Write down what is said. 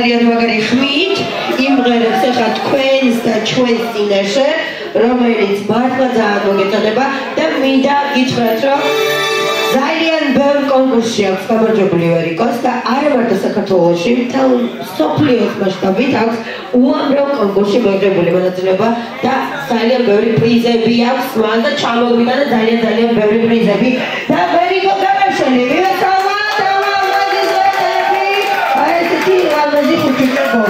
ძალიან მაგარი ხმით. იმღერებს ახლა თქვენს და ჩვენს წინაშე რომელიც მართლა ძალიან მოგეწონება და მინდა გითხრათ რომ ძალიან ბევრ კონკურსში აქვს გამარჯვებული ვერიკოს და არა მარტო საქართველოში, მთელ სოფლიოს მასშტაბით აქვს უამრავ კონკურსში მოგებული მონაწილეობა და ძალიან ბევრი პრიზები აქვს მან და ჩამოგვიდა და ძალიან ძალიან ბევრი პრიზები და ვერიკო გამარჯვებული ვიოთავა და